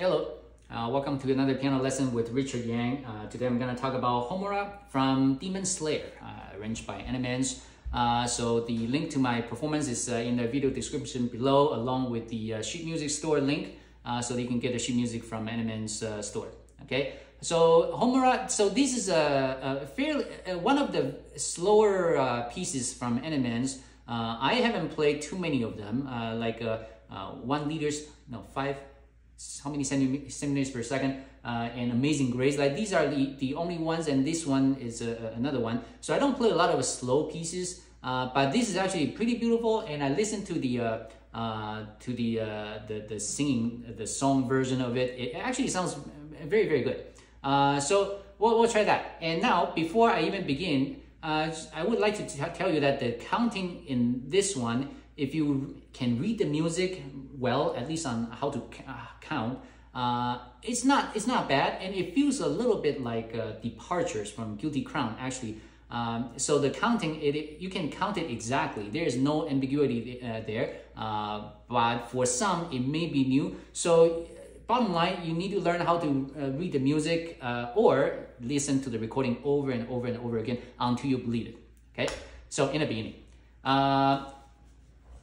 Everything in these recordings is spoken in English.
Hello, uh, welcome to another piano lesson with Richard Yang. Uh, today I'm going to talk about Homura from Demon Slayer, uh, arranged by Animenz. Uh, so the link to my performance is uh, in the video description below, along with the uh, sheet music store link, so that you can get the sheet music from Animenz store. Okay, so Homura, so this is a, a fairly one of the slower pieces from Animenz. I haven't played too many of them, like one liters, no five how many centimeters per second uh, and Amazing Grace. Like these are the, the only ones and this one is uh, another one. So I don't play a lot of slow pieces, uh, but this is actually pretty beautiful and I listen to the uh, uh, to the, uh, the the singing, the song version of it. It actually sounds very, very good. Uh so we'll, we'll try that. And now, before I even begin, uh I would like to tell you that the counting in this one if you can read the music well, at least on how to uh, count, uh, it's not it's not bad, and it feels a little bit like uh, departures from Guilty Crown actually. Um, so the counting, it, it, you can count it exactly. There is no ambiguity uh, there, uh, but for some it may be new. So bottom line, you need to learn how to uh, read the music or listen to the recording over and over and over again until you believe it. Okay, so in the beginning.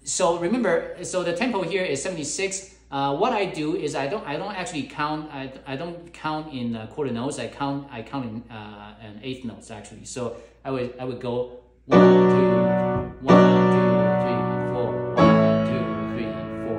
So remember, so the tempo here is 76. Uh, what I do is I don't I don't actually count I, I don't count in uh, quarter notes. I count I count in uh, an eighth notes actually. So I would I would go one two one two three four one two three four.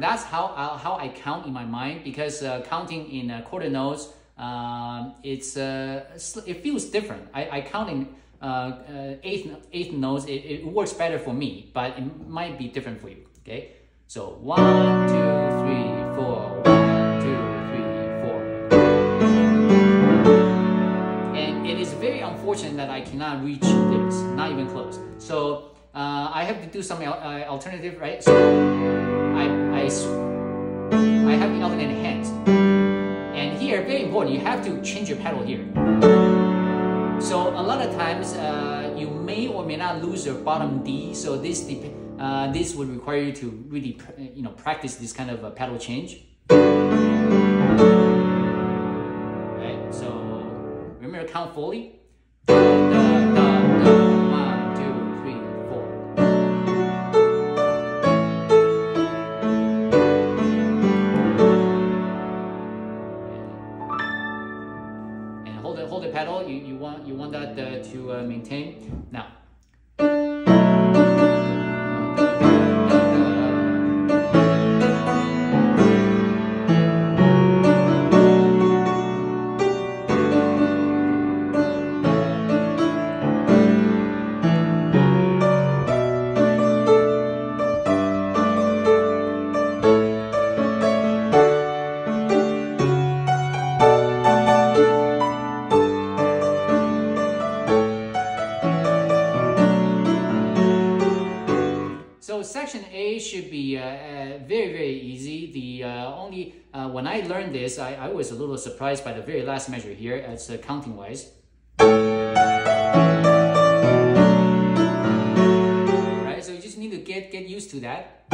That's how I, uh, how I count in my mind because uh, counting in uh, quarter notes um, it's it feels different. I, I count in uh, uh, eighth, eighth notes, it, it works better for me, but it might be different for you, okay? So one, two, three, four, one, two, three, four. And it is very unfortunate that I cannot reach this, not even close. So uh, I have to do some uh, alternative, right? So I, I, I have the alternate hands. And here, very important, you have to change your pedal here. So a lot of times uh, you may or may not lose your bottom D. So this uh, this would require you to really you know practice this kind of a pedal change. Right. So remember count fully. Maintain. Now, when I learned this, I, I, was a little surprised by the very last measure here as uh, counting wise. Right, so you just need to get, get used to that.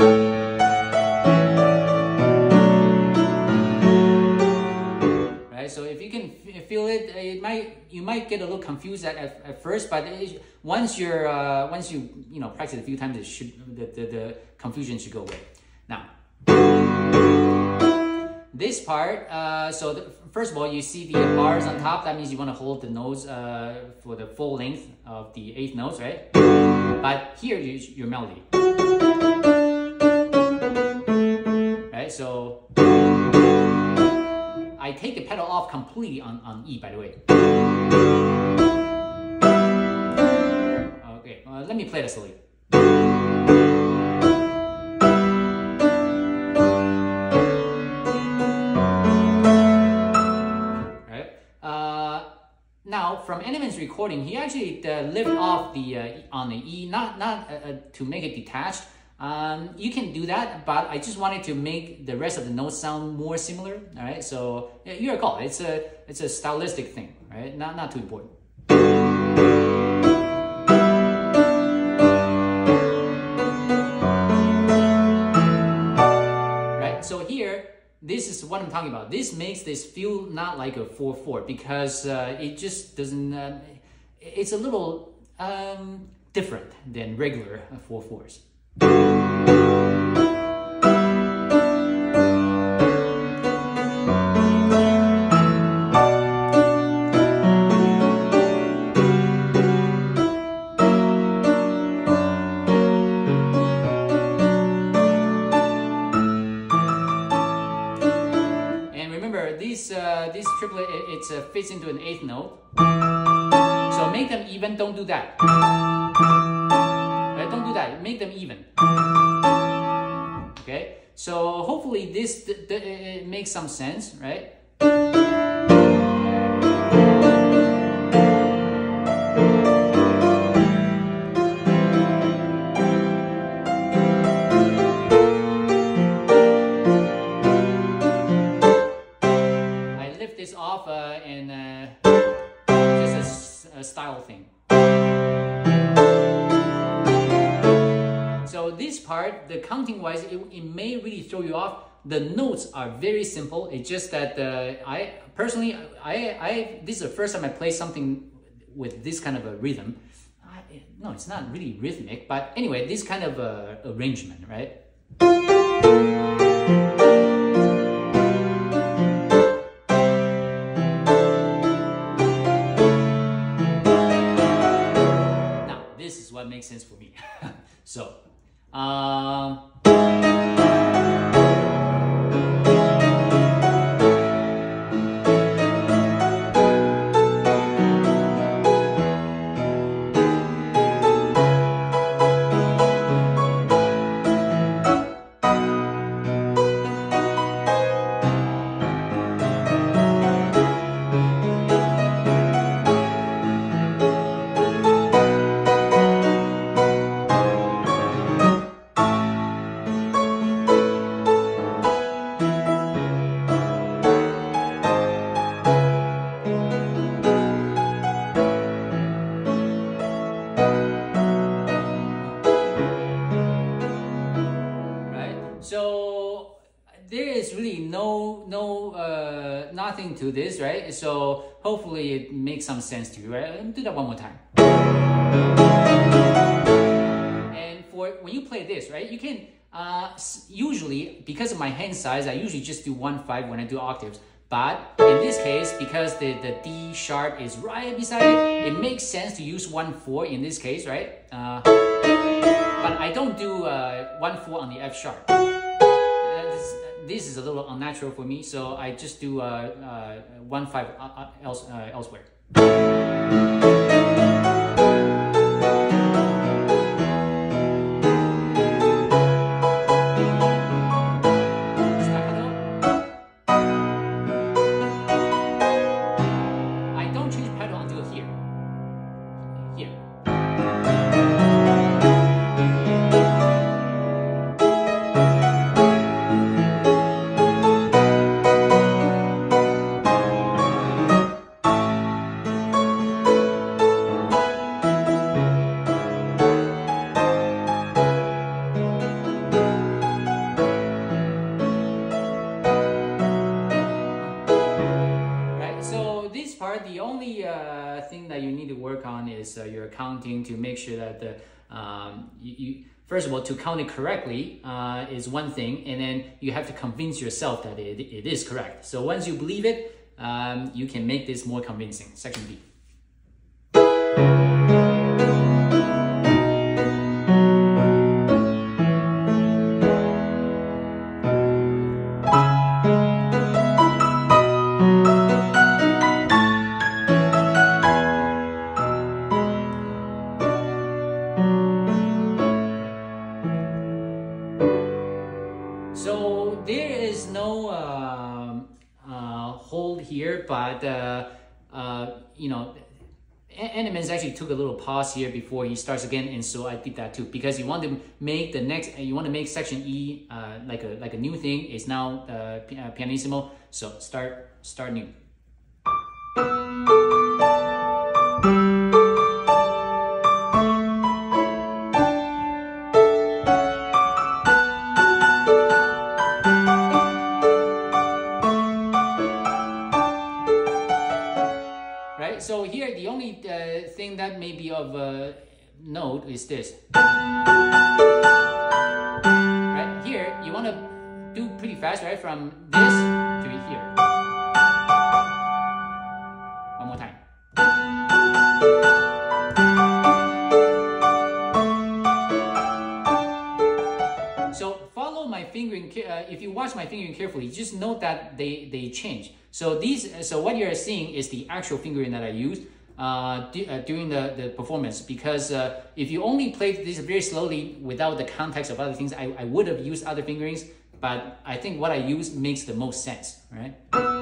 Right, so if you can feel it, it might you might get a little confused at, at, at first, but it, once you're uh, once you you know practice a few times, it should the, the, the confusion should go away. This part, uh, so the, first of all, you see the bars on top. That means you want to hold the notes uh, for the full length of the eighth notes, right? But here is your melody, right? So. I take the pedal off completely on, on E, by the way. Okay, uh, let me play this slowly. From Animenz's recording, he actually uh, lift off the uh, on the E, not not uh, uh, to make it detached, um, you can do that, but I just wanted to make the rest of the notes sound more similar. All right, so yeah, you're a call. It's a it's a stylistic thing, right? Not not too important. This is what I'm talking about. This makes this feel not like a 4-4 because uh, it just doesn't, uh, it's a little um, different than regular 4-4s. Into an eighth note. So make them even, don't do that. Right? Don't do that, make them even. Okay, so hopefully this makes some sense, right? Thing. So this part, the counting wise, it, it, may really throw you off. The notes are very simple. It's just that uh, I personally, I, I this is the first time I play something with this kind of a rhythm. I, no, it's not really rhythmic, but anyway, this kind of uh, arrangement, right? For me. This, right? So hopefully it makes some sense to you, right? Let me do that one more time. And for when you play this, right, you can uh, usually, because of my hand size, I usually just do one five when I do octaves. But in this case, because the, the D sharp is right beside it, it makes sense to use one four in this case, right? Uh, but I don't do uh, one four on the F sharp this is a little unnatural for me, so I just do uh, uh, one five uh, need to work on is uh, your accounting to make sure that the um, you, you, first of all to count it correctly uh, is one thing, and then you have to convince yourself that it, it is correct. So once you believe it, um, you can make this more convincing. Section B. Animenz actually took a little pause here before he starts again, and so I did that too because you want to make the next, you want to make section E uh, like a like a new thing. It's now uh, pianissimo, so start start new. Is this. Right here, you want to do pretty fast, right? From this to here. One more time. So follow my fingering. Uh, if you watch my fingering carefully, just note that they they change. So these, so what you're seeing is the actual fingering that I used uh, uh, during the, the performance because uh, if you only played this very slowly without the context of other things, I, I would have used other fingerings, but I think what I use makes the most sense, right?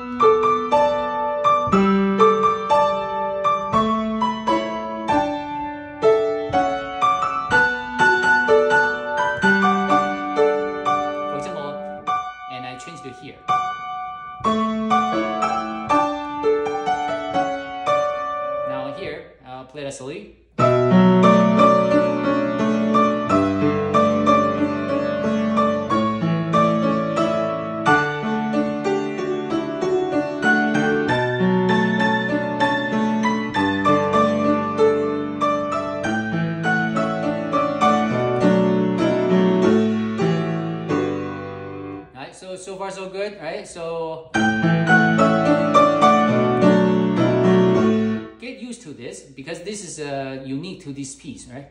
To this piece, right?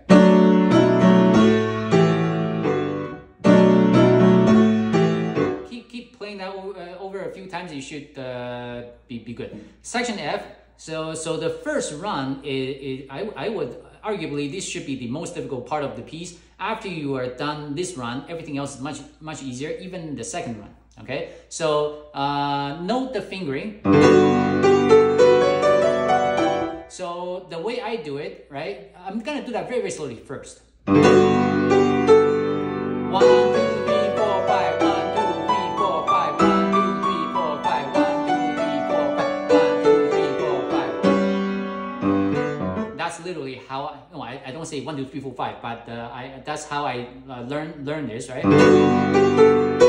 Keep keep playing that over, uh, over a few times. You should uh, be be good. Section F. So so the first run is, is I I would arguably this should be the most difficult part of the piece. After you are done this run, everything else is much much easier. Even the second run. Okay. So uh, note the fingering. So the way I do it, right? I'm gonna do that very, very slowly first. One, two, three, four, five. One, two, three, four, five. One, two, three, four, five. One, two, three, four, five. One, two, three, four, five. That's literally how. I, no, I, I don't say one, two, three, four, five, but uh, I that's how I uh, learn learn this, right? Right,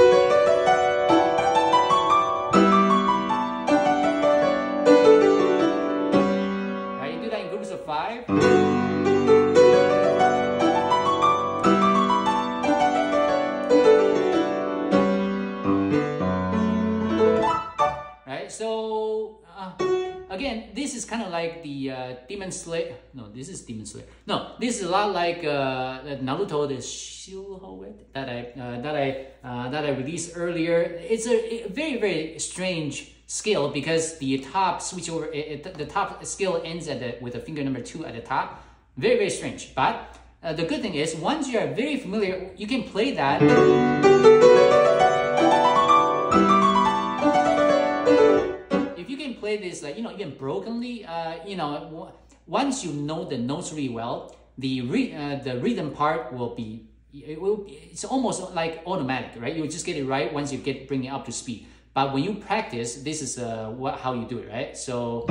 again, this is kind of like the uh, Demon Slayer. No, this is Demon Slayer. No, this is a lot like uh, Naruto, the Shield that I uh, that I uh, that I released earlier. It's a, a very very strange scale because the top switch over it, it- the top scale ends at the with a finger number two at the top. Very very strange, but uh, the good thing is once you are very familiar, you can play that. Play this like you know even brokenly, uh, you know once you know the notes really well, the re- uh, the rhythm part will be it will it's almost like automatic, right? You just get it right once you get bring it up to speed. But when you practice, this is uh, what how you do it, right? So.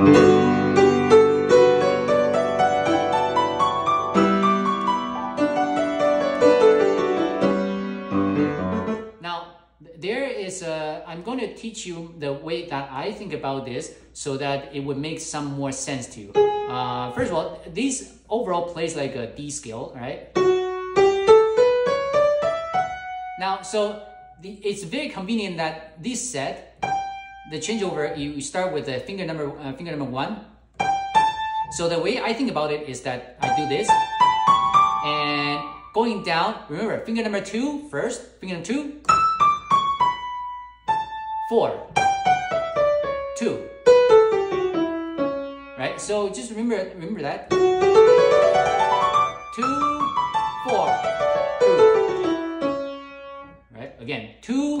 A, I'm going to teach you the way that I think about this so that it would make some more sense to you. Uh, first of all, this overall plays like a D scale, right? Now, so the, it's very convenient that this set, the changeover, you you start with the finger number, uh, finger number one. So the way I think about it is that I do this, and going down, remember, finger number two first, finger number two, four, two. Right? So just remember remember that. Two, four, two. Right? Again, two,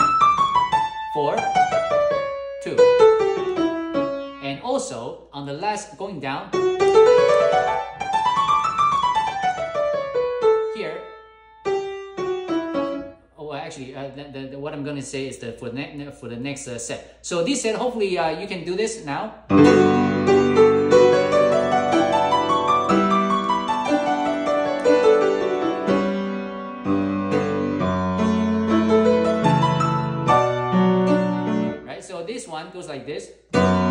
four, two. And also on the last going down the, the, the- what I'm going to say is that for the, for the next uh, set. So this set, hopefully uh, you can do this now. Right, so this one goes like this. Right?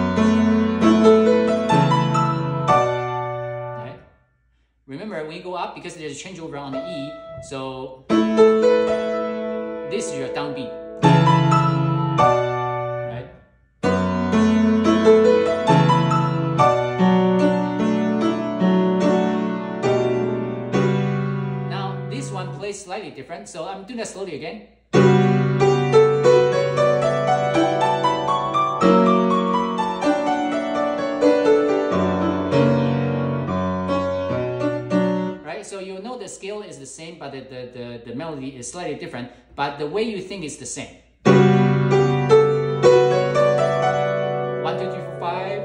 remember when you go up, because there's a changeover on the E, so this is your downbeat. Right? Now, this one plays slightly different, so I'm doing that slowly again. Right, so you know the scale is the same, but the, the, the, the melody is slightly different, but the way you think is the same. One, two, three, four, five.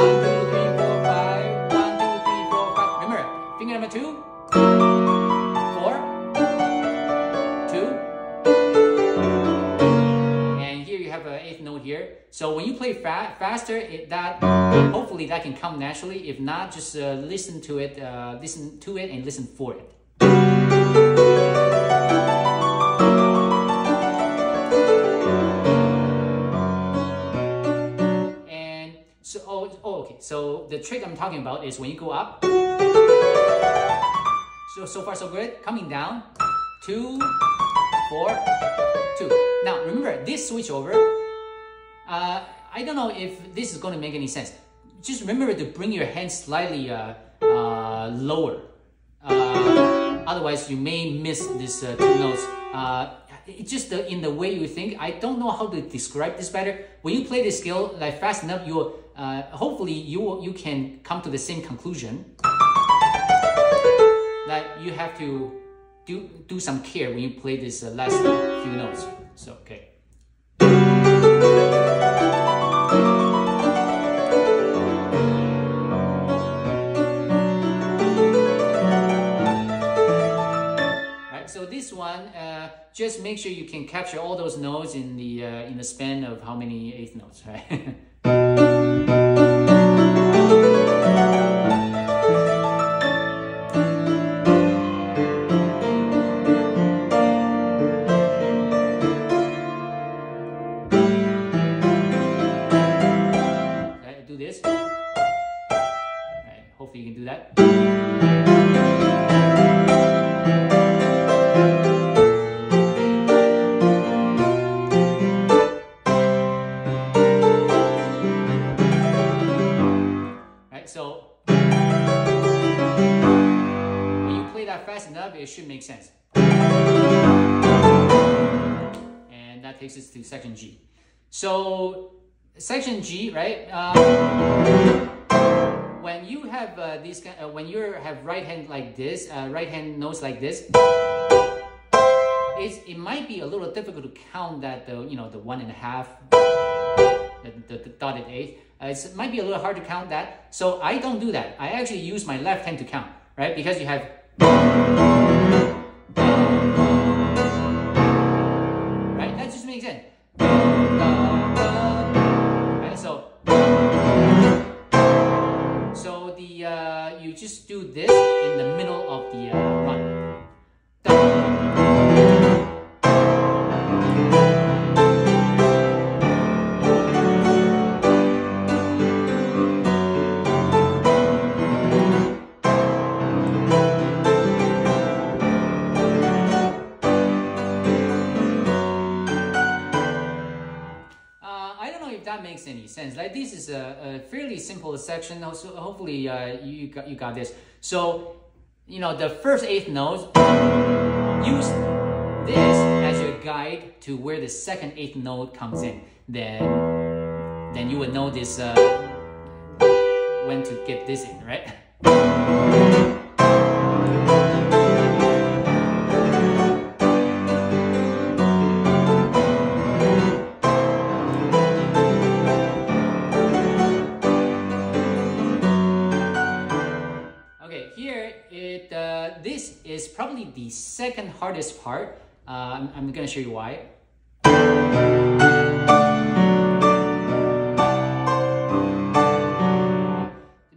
One, two, three, four, five. One, two, three, four, five. Remember, finger number two, four, two, and here you have an eighth note here. So when you play fa faster, it, that hopefully that can come naturally. If not, just uh, listen to it, uh, listen to it, and listen for it. And so, oh, oh, okay. So the trick I'm talking about is when you go up. So so far so good. Coming down, two, four, two. Now remember this switch over uh, I don't know if this is going to make any sense. Just remember to bring your hand slightly uh, uh, lower. Uh, otherwise, you may miss these uh, two notes. Uh, it's just the, in the way you think. I don't know how to describe this better. When you play this scale like fast enough, you hopefully you you can come to the same conclusion. That you have to do do some care when you play this last few notes. So okay. One, uh, just make sure you can capture all those notes in the uh, in the span of how many eighth notes, right? do this. Right, hopefully you can do that. Section G, right? Um, when you have uh, these, uh, when you have right hand like this, uh, right hand notes like this, it's, it might be a little difficult to count that the you know the one and a half, the, the, the dotted eighth. Uh, it might be a little hard to count that. So I don't do that. I actually use my left hand to count, right? Because you have simple section. So hopefully uh, you got you got this. So you know the first eighth note. Use this as your guide to where the second eighth note comes in. Then then you would know this uh, when to get this in, right? Second hardest part. Uh, I'm, I'm gonna show you why.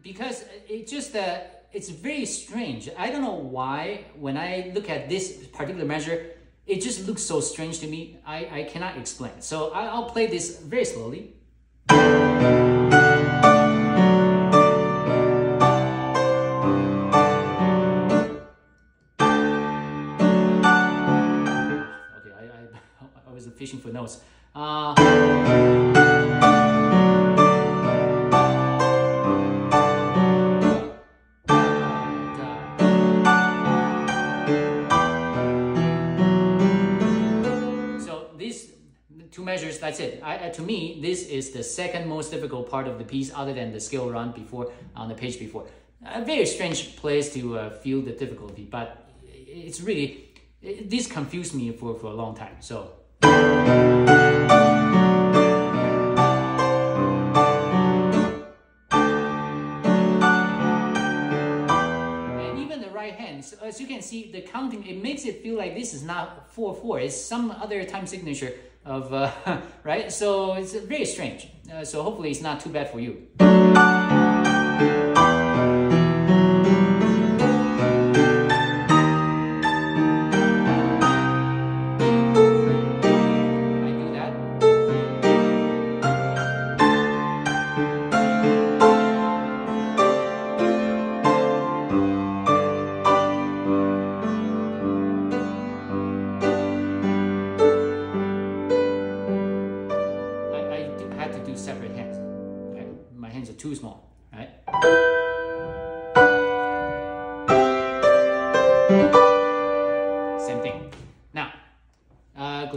Because it just, uh, it's very strange. I don't know why, when I look at this particular measure, it just looks so strange to me. I, I cannot explain. So I, I'll play this very slowly. For notes. Uh, so these two measures, that's it. I, to me, this is the second most difficult part of the piece other than the scale run before on the page before. A very strange place to uh, feel the difficulty, but it's really, it, this confused me for, for a long time. So. As you can see, the counting, it makes it feel like this is not 4-4. It's some other time signature of, uh, right? So it's very strange. Uh, so hopefully it's not too bad for you.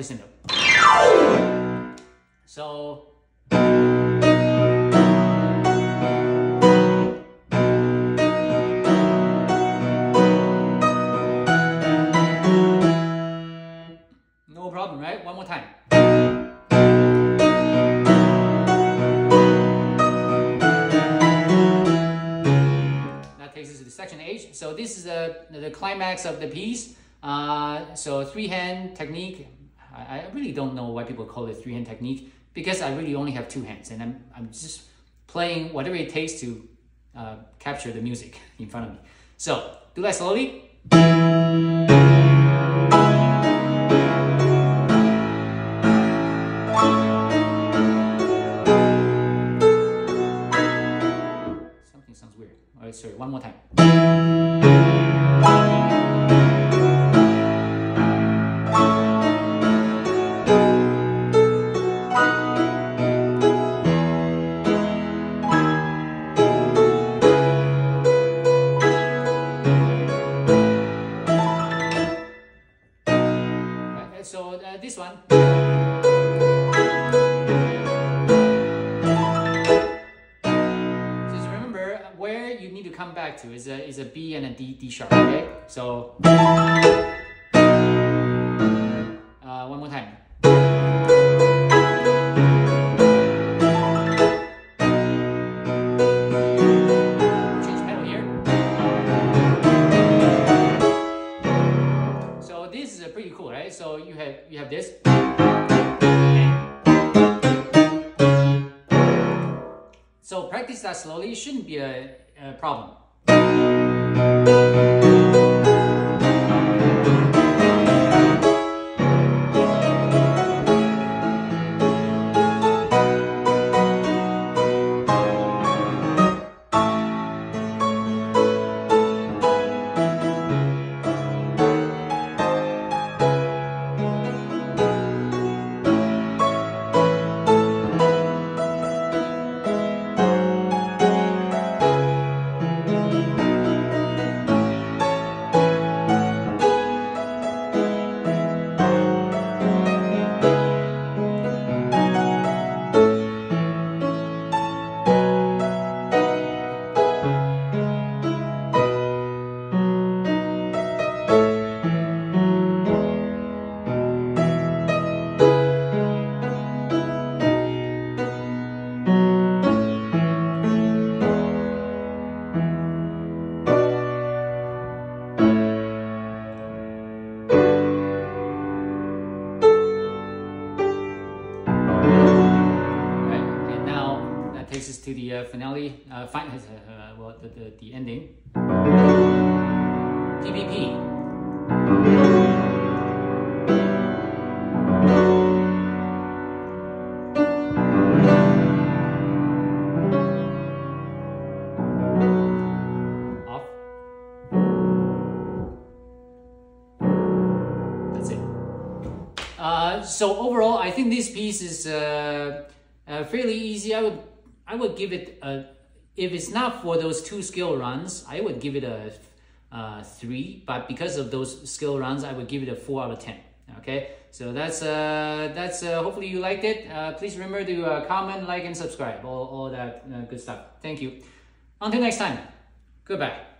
Uh, glissando. So, no problem, right? One more time. That takes us to the section H. So this is the, the climax of the piece. Uh, so three hand technique. I, I really don't know why people call it three hand technique because I really only have two hands and I'm, I'm just playing whatever it takes to uh, capture the music in front of me. So do that slowly. Shouldn't be a, a problem. Uh, fin uh, uh, well, the, the, the ending. It. Uh, so overall, I think this piece is uh, uh, fairly easy. I would I would give it a if it's not for those two scale runs, I would give it a uh, three. But because of those scale runs, I would give it a four out of ten. Okay, so that's uh that's uh, hopefully you liked it. Uh, please remember to uh, comment, like, and subscribe. All all that uh, good stuff. Thank you. Until next time. Goodbye.